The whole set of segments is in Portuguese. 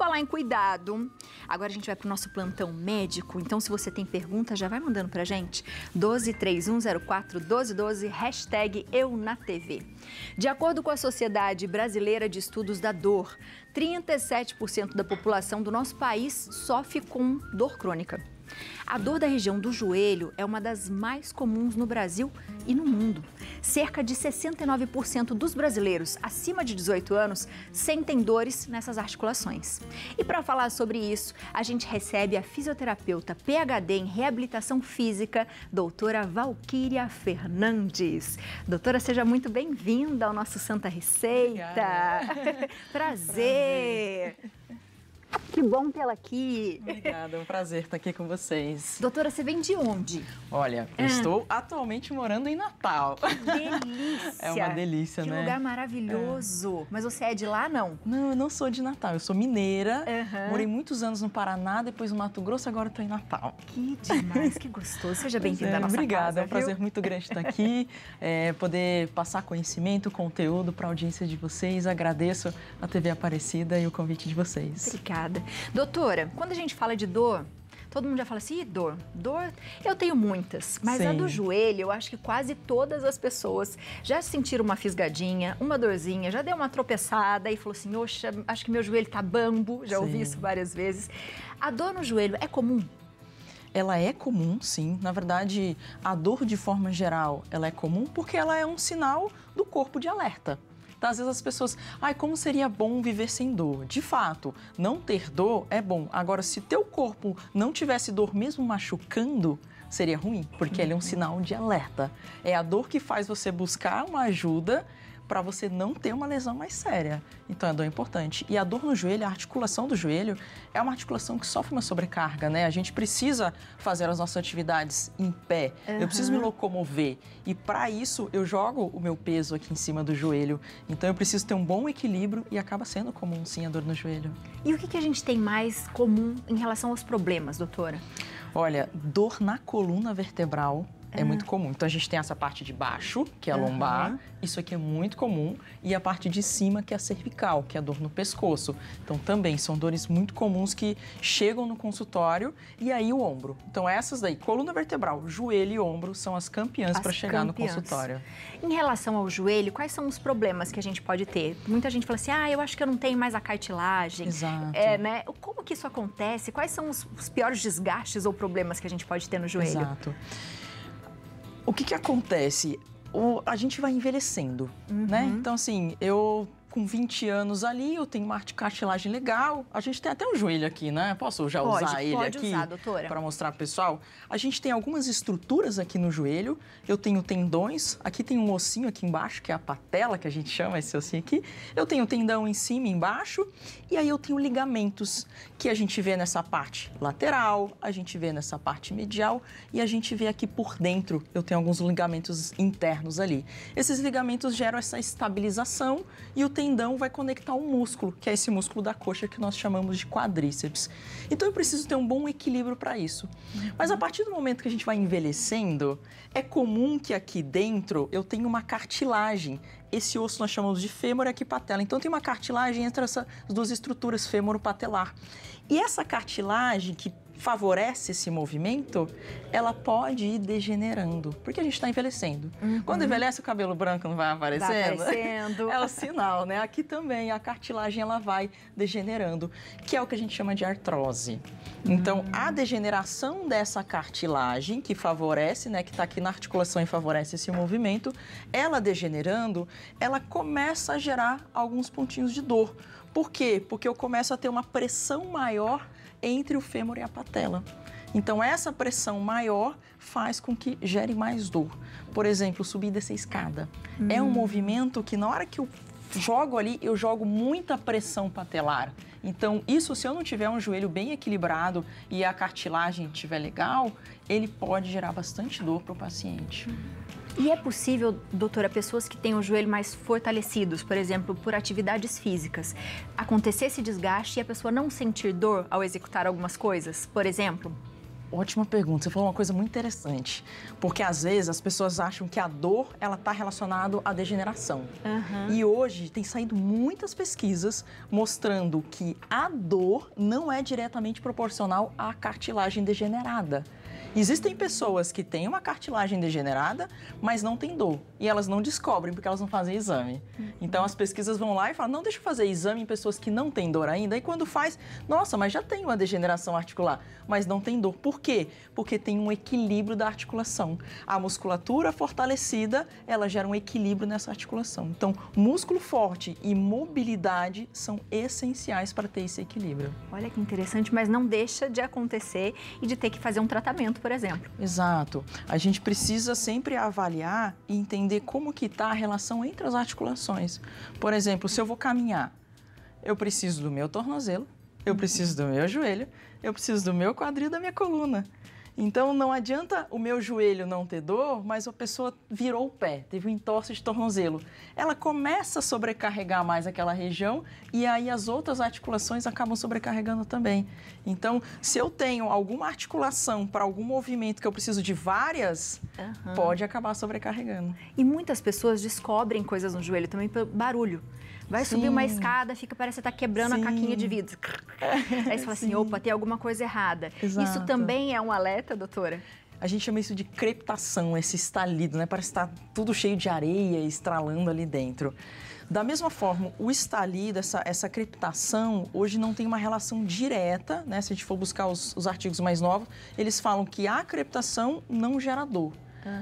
falar em cuidado, agora a gente vai para o nosso plantão médico. Então, se você tem pergunta, já vai mandando para gente. 1231041212, hashtag Eu na TV. De acordo com a Sociedade Brasileira de Estudos da Dor, 37% da população do nosso país sofre com dor crônica. A dor da região do joelho é uma das mais comuns no Brasil e no mundo. Cerca de 69% dos brasileiros acima de 18 anos sentem dores nessas articulações. E para falar sobre isso, a gente recebe a fisioterapeuta PhD em reabilitação física, doutora Valquíria Fernandes. Doutora, seja muito bem-vinda ao nosso Santa Receita. Prazer. Prazer. Que bom tê-la aqui. Obrigada, é um prazer estar aqui com vocês. Doutora, você vem de onde? Olha, eu ah. estou atualmente morando em Natal. Que delícia! É uma delícia, que né? Que lugar maravilhoso. É. Mas você é de lá, não? Não, eu não sou de Natal. Eu sou mineira. Uhum. Morei muitos anos no Paraná, depois no Mato Grosso, agora estou em Natal. Que demais, que gostoso. Seja bem-vinda é, à nossa obrigada, casa, é um prazer muito grande estar aqui, é, poder passar conhecimento, conteúdo para a audiência de vocês. Agradeço a TV Aparecida e o convite de vocês. Obrigada. Doutora, quando a gente fala de dor, todo mundo já fala assim, dor. Dor, eu tenho muitas, mas Sim. a do joelho, eu acho que quase todas as pessoas já sentiram uma fisgadinha, uma dorzinha, já deu uma tropeçada e falou assim, oxa, acho que meu joelho tá bambo, já Sim. ouvi isso várias vezes. A dor no joelho é comum? Ela é comum, sim. Na verdade, a dor de forma geral, ela é comum porque ela é um sinal do corpo de alerta. Às vezes as pessoas, ai, como seria bom viver sem dor? De fato, não ter dor é bom. Agora, se teu corpo não tivesse dor mesmo machucando, seria ruim, porque ele é um sinal de alerta. É a dor que faz você buscar uma ajuda para você não ter uma lesão mais séria. Então a dor é importante. E a dor no joelho, a articulação do joelho, é uma articulação que sofre uma sobrecarga, né? A gente precisa fazer as nossas atividades em pé. Uhum. Eu preciso me locomover. E para isso eu jogo o meu peso aqui em cima do joelho. Então eu preciso ter um bom equilíbrio e acaba sendo comum sim a dor no joelho. E o que, que a gente tem mais comum em relação aos problemas, doutora? Olha, dor na coluna vertebral é muito comum. Então a gente tem essa parte de baixo, que é a uhum. lombar, isso aqui é muito comum, e a parte de cima, que é a cervical, que é a dor no pescoço. Então também são dores muito comuns que chegam no consultório e aí o ombro. Então essas daí, coluna vertebral, joelho e ombro são as campeãs para chegar campeãs. no consultório. Em relação ao joelho, quais são os problemas que a gente pode ter? Muita gente fala assim: "Ah, eu acho que eu não tenho mais a cartilagem". Exato. É, né? Como que isso acontece? Quais são os, os piores desgastes ou problemas que a gente pode ter no joelho? Exato. O que, que acontece? O, a gente vai envelhecendo, né? uhum. né? Então, assim, eu com 20 anos ali, eu tenho uma arte cartilagem legal. A gente tem até um joelho aqui, né? Posso já pode, usar ele pode aqui? Para mostrar pro pessoal. A gente tem algumas estruturas aqui no joelho. Eu tenho tendões. Aqui tem um ossinho aqui embaixo, que é a patela, que a gente chama esse ossinho aqui. Eu tenho tendão em cima e embaixo. E aí eu tenho ligamentos, que a gente vê nessa parte lateral, a gente vê nessa parte medial e a gente vê aqui por dentro. Eu tenho alguns ligamentos internos ali. Esses ligamentos geram essa estabilização e o tendão vai conectar o músculo, que é esse músculo da coxa que nós chamamos de quadríceps. Então eu preciso ter um bom equilíbrio para isso. Mas a partir do momento que a gente vai envelhecendo, é comum que aqui dentro eu tenha uma cartilagem. Esse osso nós chamamos de fêmur e aqui patela. Então tem uma cartilagem entre essas duas estruturas, fêmur-patelar. E essa cartilagem que favorece esse movimento, ela pode ir degenerando, porque a gente está envelhecendo. Uhum. Quando envelhece, o cabelo branco não vai aparecendo? Vai aparecendo. É o sinal, né? Aqui também a cartilagem ela vai degenerando, que é o que a gente chama de artrose. Então, uhum. a degeneração dessa cartilagem, que favorece, né, que está aqui na articulação e favorece esse movimento, ela degenerando, ela começa a gerar alguns pontinhos de dor. Por quê? Porque eu começo a ter uma pressão maior entre o fêmur e a patela. Então, essa pressão maior faz com que gere mais dor. Por exemplo, subir descer escada. Hum. É um hum. movimento que, na hora que eu jogo ali, eu jogo muita pressão patelar. Então, isso, se eu não tiver um joelho bem equilibrado e a cartilagem estiver legal, ele pode gerar bastante dor para o paciente. E é possível, doutora, pessoas que têm o joelho mais fortalecidos, por exemplo, por atividades físicas, acontecer esse desgaste e a pessoa não sentir dor ao executar algumas coisas, por exemplo? Ótima pergunta. Você falou uma coisa muito interessante. Porque às vezes as pessoas acham que a dor ela está relacionada à degeneração. Uhum. E hoje tem saído muitas pesquisas mostrando que a dor não é diretamente proporcional à cartilagem degenerada. Existem pessoas que têm uma cartilagem degenerada, mas não têm dor. E elas não descobrem porque elas não fazem exame. Uhum. Então as pesquisas vão lá e falam: não, deixa eu fazer exame em pessoas que não têm dor ainda. E quando faz, nossa, mas já tem uma degeneração articular, mas não tem dor. Por quê? Porque tem um equilíbrio da articulação. A musculatura fortalecida, ela gera um equilíbrio nessa articulação. Então, músculo forte e mobilidade são essenciais para ter esse equilíbrio. Olha que interessante, mas não deixa de acontecer e de ter que fazer um tratamento por exemplo. Exato. A gente precisa sempre avaliar e entender como que está a relação entre as articulações. Por exemplo, se eu vou caminhar, eu preciso do meu tornozelo, eu preciso do meu joelho, eu preciso do meu quadril da minha coluna. Então não adianta o meu joelho não ter dor, mas a pessoa virou o pé, teve um entorse de tornozelo. Ela começa a sobrecarregar mais aquela região e aí as outras articulações acabam sobrecarregando também. Então, se eu tenho alguma articulação para algum movimento que eu preciso de várias, uhum. pode acabar sobrecarregando. E muitas pessoas descobrem coisas no joelho também pelo barulho. Vai Sim. subir uma escada, fica, parece que tá quebrando Sim. a caquinha de vidro. Aí você fala assim, opa, tem alguma coisa errada. Exato. Isso também é um alerta, doutora? A gente chama isso de crepitação, esse estalido, né? Parece que está tudo cheio de areia estralando ali dentro. Da mesma forma, o estalido, essa, essa crepitação, hoje não tem uma relação direta, né? Se a gente for buscar os, os artigos mais novos, eles falam que a crepitação não gera dor.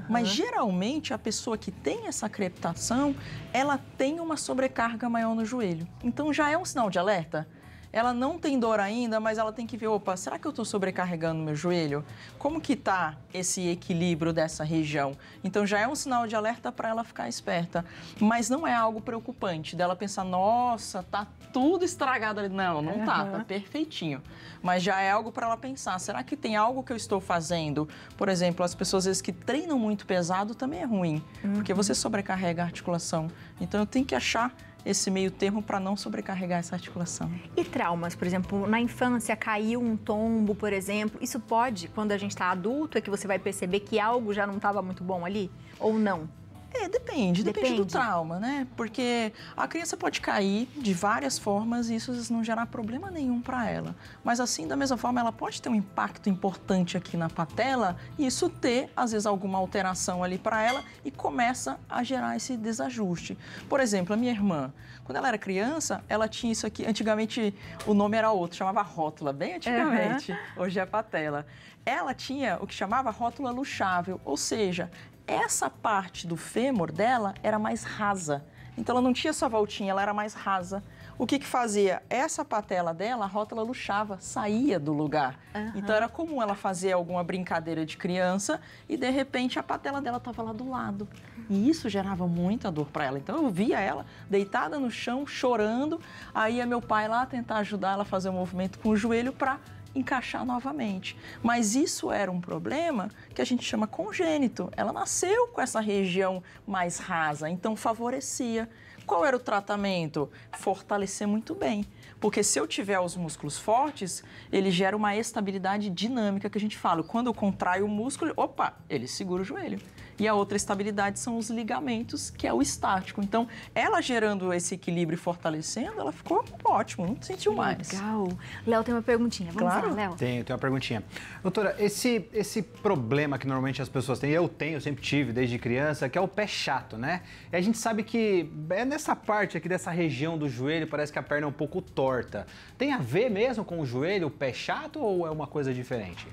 Mas geralmente a pessoa que tem essa crepitação, ela tem uma sobrecarga maior no joelho. Então já é um sinal de alerta ela não tem dor ainda, mas ela tem que ver, opa, será que eu estou sobrecarregando meu joelho? Como que está esse equilíbrio dessa região? Então já é um sinal de alerta para ela ficar esperta. Mas não é algo preocupante dela pensar, nossa, tá tudo estragado ali. Não, não tá, tá perfeitinho. Mas já é algo para ela pensar, será que tem algo que eu estou fazendo? Por exemplo, as pessoas às vezes que treinam muito pesado também é ruim, uhum. porque você sobrecarrega a articulação. Então eu tenho que achar esse meio termo para não sobrecarregar essa articulação. E traumas, por exemplo, na infância caiu um tombo, por exemplo, isso pode, quando a gente está adulto, é que você vai perceber que algo já não estava muito bom ali? Ou não? É, depende, depende, depende, do trauma, né? Porque a criança pode cair de várias formas e isso não gerar problema nenhum para ela. Mas assim, da mesma forma, ela pode ter um impacto importante aqui na patela e isso ter, às vezes, alguma alteração ali para ela e começa a gerar esse desajuste. Por exemplo, a minha irmã, quando ela era criança, ela tinha isso aqui. Antigamente o nome era outro, chamava rótula, bem antigamente. Uhum. Hoje é patela. Ela tinha o que chamava rótula luxável, ou seja, essa parte do fêmur dela era mais rasa. Então ela não tinha essa voltinha, ela era mais rasa. O que que fazia? Essa patela dela, a rótula luxava, saía do lugar. Uhum. Então era comum ela fazer alguma brincadeira de criança e de repente a patela dela estava lá do lado. E isso gerava muita dor para ela. Então eu via ela deitada no chão, chorando. Aí ia meu pai lá tentar ajudar ela a fazer um movimento com o joelho para encaixar novamente. Mas isso era um problema que a gente chama congênito. Ela nasceu com essa região mais rasa, então favorecia. Qual era o tratamento? Fortalecer muito bem. Porque se eu tiver os músculos fortes, ele gera uma estabilidade dinâmica que a gente fala. Quando eu contraio o músculo, opa, ele segura o joelho. E a outra estabilidade são os ligamentos, que é o estático. Então, ela gerando esse equilíbrio e fortalecendo, ela ficou ótimo, não sentiu mais. Legal. Léo tem uma perguntinha. Vamos claro. lá, Léo. Tenho, tenho uma perguntinha. Doutora, esse, esse problema que normalmente as pessoas têm, eu tenho, eu sempre tive desde criança, que é o pé chato, né? E a gente sabe que é nessa parte aqui dessa região do joelho, parece que a perna é um pouco torta. Tem a ver mesmo com o joelho, o pé chato, ou é uma coisa diferente?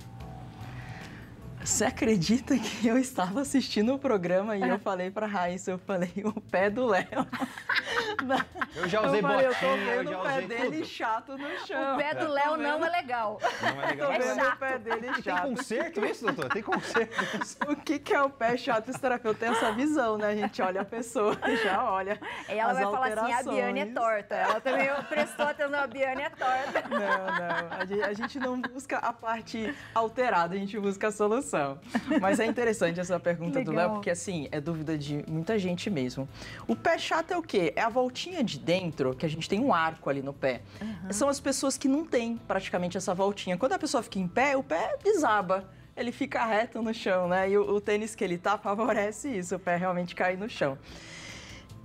Você acredita que eu estava assistindo o programa e eu falei pra Raíssa, eu falei, o pé do Léo. Eu já usei eu falei, botinha, eu tô vendo o pé dele tudo. chato no chão. O pé do Léo não é legal. Não é legal. Tô vendo é o pé dele chato. Tem conserto isso, doutor? Tem conserto isso. O que, que é o pé chato? O terapeuta tem essa visão, né? A gente olha a pessoa e já olha E ela vai falar assim, a Biane é torta. Ela também prestou atenção, a Biane é torta. Não, não. A gente não busca a parte alterada, a gente busca a solução. Mas é interessante essa pergunta do Léo, porque assim, é dúvida de muita gente mesmo. O pé chato é o quê? É a volta voltinha de dentro, que a gente tem um arco ali no pé, uhum. são as pessoas que não têm praticamente essa voltinha. Quando a pessoa fica em pé, o pé desaba. Ele fica reto no chão, né? E o, o tênis que ele tá favorece isso, o pé realmente cair no chão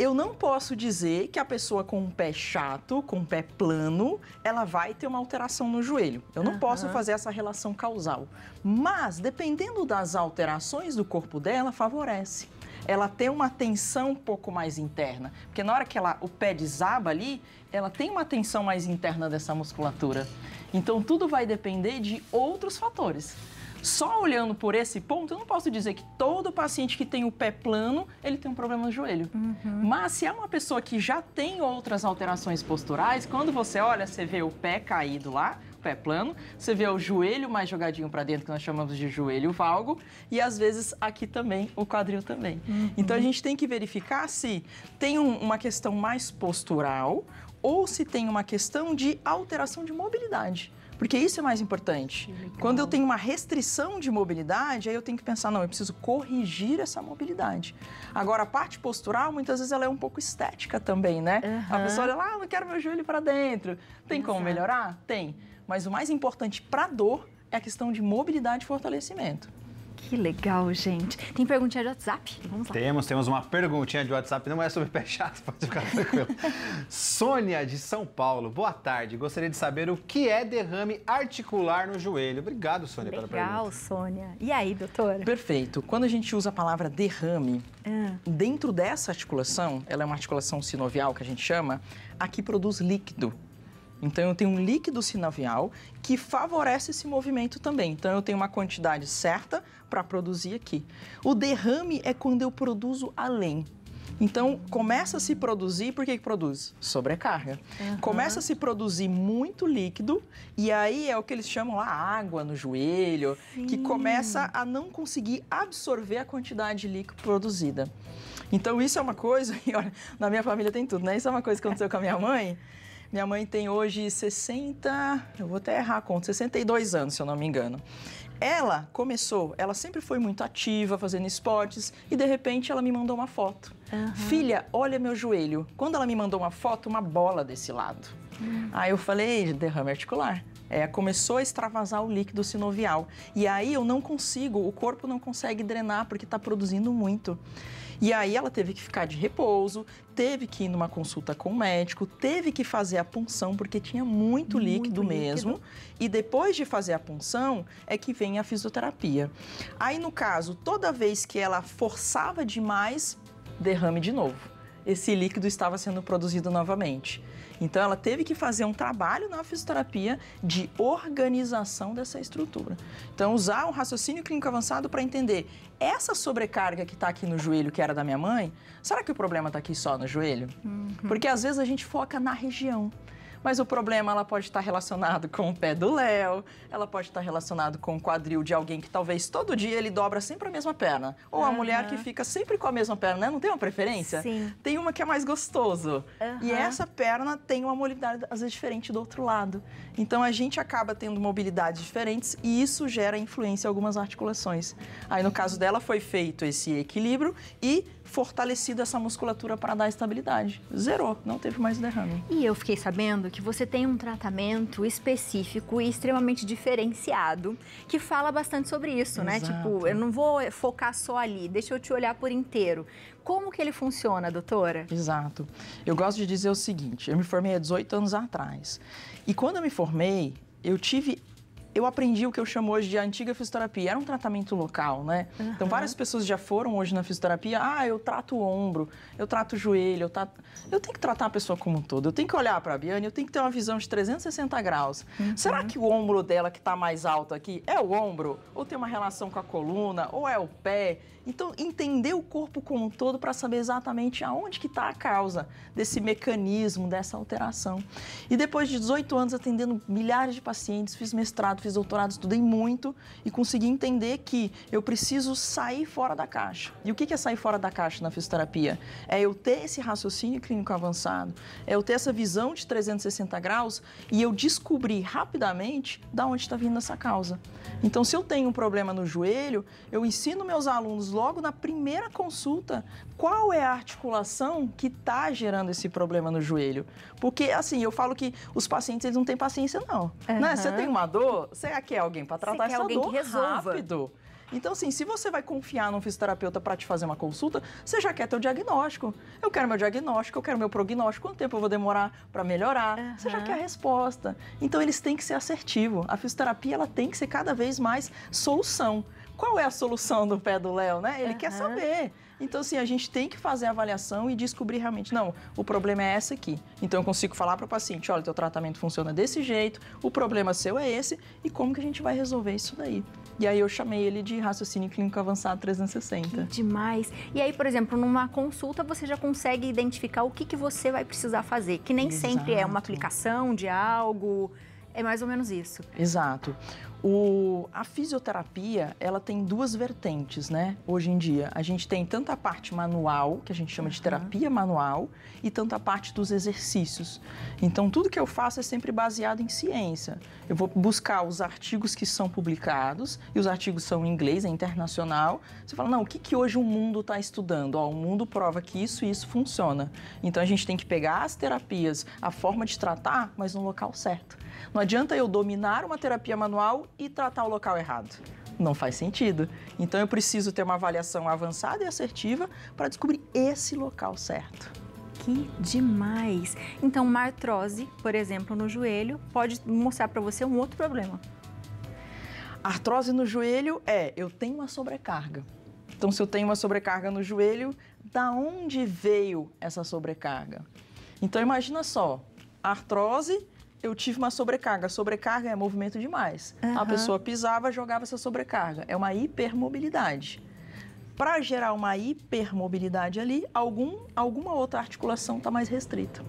eu não posso dizer que a pessoa com um pé chato, com um pé plano, ela vai ter uma alteração no joelho. Eu não uhum. posso fazer essa relação causal. Mas, dependendo das alterações do corpo dela, favorece. Ela tem uma tensão um pouco mais interna. Porque na hora que ela, o pé desaba ali, ela tem uma tensão mais interna dessa musculatura. Então, tudo vai depender de outros fatores. Só olhando por esse ponto, eu não posso dizer que todo paciente que tem o pé plano, ele tem um problema no joelho. Uhum. Mas se é uma pessoa que já tem outras alterações posturais, quando você olha, você vê o pé caído lá, pé plano, você vê o joelho mais jogadinho para dentro, que nós chamamos de joelho valgo, e às vezes aqui também, o quadril também. Uhum. Então a gente tem que verificar se tem um, uma questão mais postural ou se tem uma questão de alteração de mobilidade. Porque isso é mais importante. Quando eu tenho uma restrição de mobilidade, aí eu tenho que pensar, não, eu preciso corrigir essa mobilidade. Agora, a parte postural, muitas vezes ela é um pouco estética também, né? Uhum. A pessoa olha lá, ah, não quero meu joelho para dentro. Tem Exato. como melhorar? Tem. Mas o mais importante para dor é a questão de mobilidade e fortalecimento. Que legal, gente. Tem perguntinha de WhatsApp? Vamos lá. Temos, temos uma perguntinha de WhatsApp. Não é sobre pé chato, pode ficar tranquilo. Sônia, de São Paulo. Boa tarde. Gostaria de saber o que é derrame articular no joelho. Obrigado, Sônia, legal, pela pergunta. Legal, Sônia. E aí, doutora? Perfeito. Quando a gente usa a palavra derrame, ah. dentro dessa articulação, ela é uma articulação sinovial que a gente chama, aqui produz líquido. Então eu tenho um líquido sinovial que favorece esse movimento também. Então eu tenho uma quantidade certa para produzir aqui. O derrame é quando eu produzo além. Então, começa a se produzir, por que, que produz? Sobrecarga. Uhum. Começa a se produzir muito líquido, e aí é o que eles chamam lá água no joelho, Sim. que começa a não conseguir absorver a quantidade de líquido produzida. Então, isso é uma coisa, e olha, na minha família tem tudo, né? Isso é uma coisa que aconteceu com a minha mãe. Minha mãe tem hoje 60, eu vou até errar a conta, 62 anos, se eu não me engano. Ela começou, ela sempre foi muito ativa, fazendo esportes, e de repente ela me mandou uma foto. Uhum. Filha, olha meu joelho. Quando ela me mandou uma foto, uma bola desse lado. Uhum. Aí eu falei, derrame articular. É, começou a extravasar o líquido sinovial. E aí eu não consigo, o corpo não consegue drenar porque está produzindo muito. E aí ela teve que ficar de repouso, teve que ir numa consulta com o médico, teve que fazer a punção porque tinha muito, muito líquido, líquido mesmo. E depois de fazer a punção é que vem a fisioterapia. Aí no caso, toda vez que ela forçava demais, derrame de novo. Esse líquido estava sendo produzido novamente. Então ela teve que fazer um trabalho na fisioterapia de organização dessa estrutura. Então usar um raciocínio clínico avançado para entender essa sobrecarga que está aqui no joelho, que era da minha mãe, será que o problema está aqui só no joelho? Uhum. Porque às vezes a gente foca na região mas o problema ela pode estar relacionado com o pé do Léo, ela pode estar relacionado com o quadril de alguém que talvez todo dia ele dobra sempre a mesma perna, ou uhum. a mulher que fica sempre com a mesma perna, né? Não tem uma preferência? Sim. Tem uma que é mais gostoso. Uhum. E essa perna tem uma mobilidade às vezes diferente do outro lado. Então a gente acaba tendo mobilidades diferentes e isso gera influência em algumas articulações. Aí no caso dela foi feito esse equilíbrio e fortalecido essa musculatura para dar estabilidade. Zerou, não teve mais derrame. E eu fiquei sabendo que você tem um tratamento específico e extremamente diferenciado que fala bastante sobre isso, né? Exato. né? Tipo, eu não vou focar só ali, deixa eu te olhar por inteiro. Como que ele funciona, doutora? Exato. Eu gosto de dizer o seguinte, eu me formei há 18 anos atrás. E quando eu me formei, eu tive eu aprendi o que eu chamo hoje de antiga fisioterapia. Era um tratamento local, né? Uhum. Então, várias pessoas já foram hoje na fisioterapia. Ah, eu trato o ombro, eu trato o joelho, eu trato... Eu tenho que tratar a pessoa como um todo. Eu tenho que olhar para a Biane, eu tenho que ter uma visão de 360 graus. Uhum. Será que o ombro dela que está mais alto aqui é o ombro? Ou tem uma relação com a coluna? Ou é o pé? Então, entender o corpo como um todo para saber exatamente aonde que está a causa desse mecanismo, dessa alteração. E depois de 18 anos atendendo milhares de pacientes, fiz mestrado mestrado, fiz doutorado, estudei muito e consegui entender que eu preciso sair fora da caixa. E o que é sair fora da caixa na fisioterapia? É eu ter esse raciocínio clínico avançado, é eu ter essa visão de 360 graus e eu descobrir rapidamente da onde está vindo essa causa. Então, se eu tenho um problema no joelho, eu ensino meus alunos logo na primeira consulta qual é a articulação que está gerando esse problema no joelho. Porque, assim, eu falo que os pacientes eles não têm paciência, não. Uhum. Né? Você tem uma dor, você quer alguém para tratar você essa alguém dor que resolva. rápido. Então, assim, se você vai confiar num fisioterapeuta para te fazer uma consulta, você já quer ter o diagnóstico. Eu quero meu diagnóstico, eu quero meu prognóstico, quanto tempo eu vou demorar para melhorar. Uhum. Você já quer a resposta. Então, eles têm que ser assertivos. A fisioterapia, ela tem que ser cada vez mais solução. Qual é a solução do pé do Léo, né? Ele uhum. quer saber. Então, assim, a gente tem que fazer a avaliação e descobrir realmente, não, o problema é esse aqui. Então, eu consigo falar para o paciente, olha, teu tratamento funciona desse jeito, o problema seu é esse, e como que a gente vai resolver isso daí? E aí eu chamei ele de raciocínio clínico avançado 360. Que demais. E aí, por exemplo, numa consulta você já consegue identificar o que, que você vai precisar fazer, que nem Exato. sempre é uma aplicação de algo, é mais ou menos isso. Exato. O, a fisioterapia, ela tem duas vertentes, né? Hoje em dia, a gente tem tanto a parte manual, que a gente chama uhum. de terapia manual, e tanto a parte dos exercícios. Então, tudo que eu faço é sempre baseado em ciência. Eu vou buscar os artigos que são publicados, e os artigos são em inglês, é internacional. Você fala, não, o que, que hoje o mundo está estudando? Ó, o mundo prova que isso e isso funciona. Então, a gente tem que pegar as terapias, a forma de tratar, mas no local certo. Não adianta eu dominar uma terapia manual e tratar o local errado. Não faz sentido. Então eu preciso ter uma avaliação avançada e assertiva para descobrir esse local certo. Que demais! Então, uma artrose, por exemplo, no joelho, pode mostrar para você um outro problema. Artrose no joelho é eu tenho uma sobrecarga. Então, se eu tenho uma sobrecarga no joelho, da onde veio essa sobrecarga? Então, imagina só, artrose eu tive uma sobrecarga. Sobrecarga é movimento demais. Uhum. A pessoa pisava, jogava essa sobrecarga. É uma hipermobilidade. Para gerar uma hipermobilidade ali, algum, alguma outra articulação está mais restrita.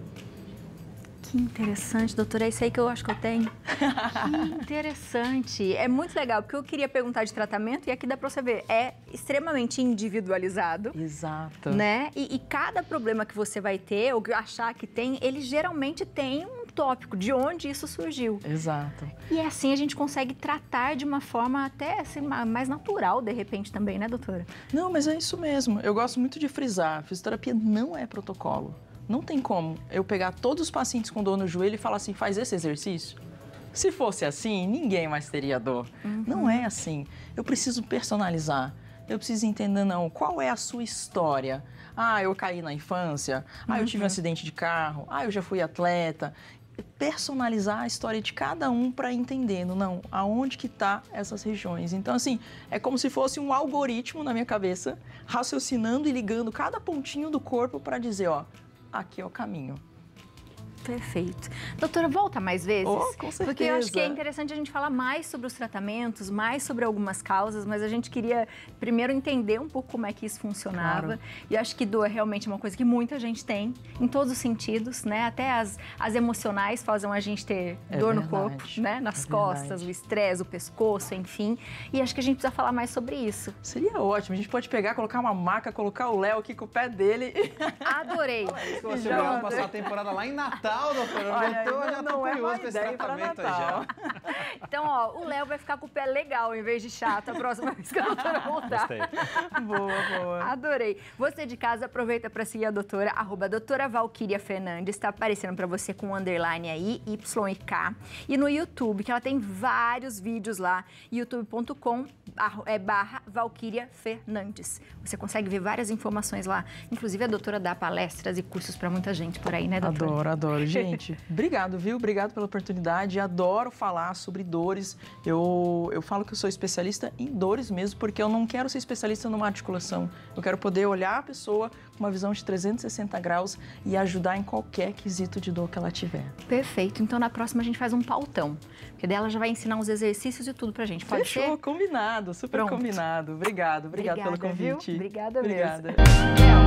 Que interessante, doutora. É isso aí que eu acho que eu tenho. que interessante. É muito legal, porque eu queria perguntar de tratamento e aqui dá para você ver, é extremamente individualizado. Exato. Né? E, e cada problema que você vai ter, ou que achar que tem, ele geralmente tem um tópico, de onde isso surgiu. Exato. E assim a gente consegue tratar de uma forma até assim, mais natural, de repente, também, né, doutora? Não, mas é isso mesmo. Eu gosto muito de frisar: fisioterapia não é protocolo. Não tem como eu pegar todos os pacientes com dor no joelho e falar assim: faz esse exercício. Se fosse assim, ninguém mais teria dor. Uhum. Não é assim. Eu preciso personalizar. Eu preciso entender, não, qual é a sua história? Ah, eu caí na infância. Ah, eu tive um uhum. acidente de carro. Ah, eu já fui atleta personalizar a história de cada um para entendendo, não, aonde que tá essas regiões. Então, assim, é como se fosse um algoritmo na minha cabeça, raciocinando e ligando cada pontinho do corpo para dizer, ó, aqui é o caminho. Perfeito. Doutora, volta mais vezes? Oh, com certeza. Porque eu acho que é interessante a gente falar mais sobre os tratamentos, mais sobre algumas causas, mas a gente queria primeiro entender um pouco como é que isso funcionava. Claro. E acho que dor é realmente uma coisa que muita gente tem, em todos os sentidos, né? Até as, as emocionais fazem a gente ter é dor verdade. no corpo, né? Nas é costas, verdade. o estresse, o pescoço, enfim. E acho que a gente precisa falar mais sobre isso. Seria ótimo. A gente pode pegar, colocar uma maca, colocar o Léo aqui com o pé dele. Adorei. Se você já passar a temporada lá em Natal, Natal, doutora. Olha, já tô, já tô não é curioso é esse tratamento já. Então, ó, o Léo vai ficar com o pé legal em vez de chato a próxima vez que a doutora voltar. Gostei. boa, boa. Adorei. Você de casa, aproveita para seguir a doutora, arroba doutora Valquíria Fernandes. Está aparecendo para você com um underline aí, Y e K. E no YouTube, que ela tem vários vídeos lá, youtube.com é barra Valquíria Fernandes. Você consegue ver várias informações lá. Inclusive, a doutora dá palestras e cursos para muita gente por aí, né, doutora? Adoro, adoro. Gente, obrigado, viu? Obrigado pela oportunidade. Adoro falar sobre dores. Eu, eu falo que eu sou especialista em dores mesmo, porque eu não quero ser especialista numa articulação. Eu quero poder olhar a pessoa com uma visão de 360 graus e ajudar em qualquer quesito de dor que ela tiver. Perfeito. Então, na próxima, a gente faz um pautão. Porque dela já vai ensinar uns exercícios e tudo pra gente. Pode Fechou, ser? combinado. Super Pronto. combinado. Obrigado, obrigado Obrigada, pelo convite. Viu? Obrigada, Obrigada. mesmo.